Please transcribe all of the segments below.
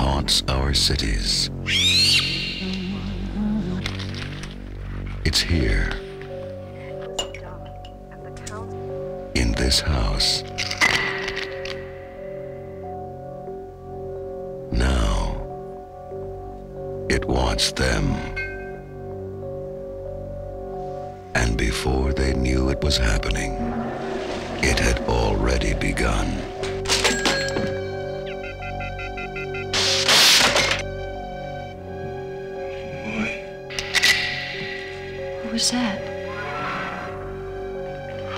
haunts our cities. It's here, in this house. Now, it wants them. And before they knew it was happening, it had already begun. What was that?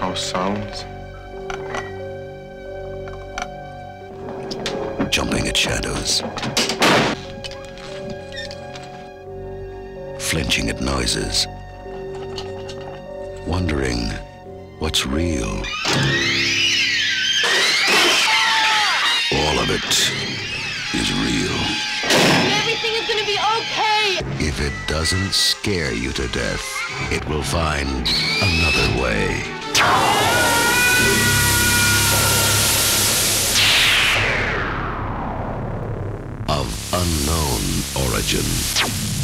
House sounds. jumping at shadows, flinching at noises, wondering what's real. All of it is real. Doesn't scare you to death, it will find another way. Of unknown origin.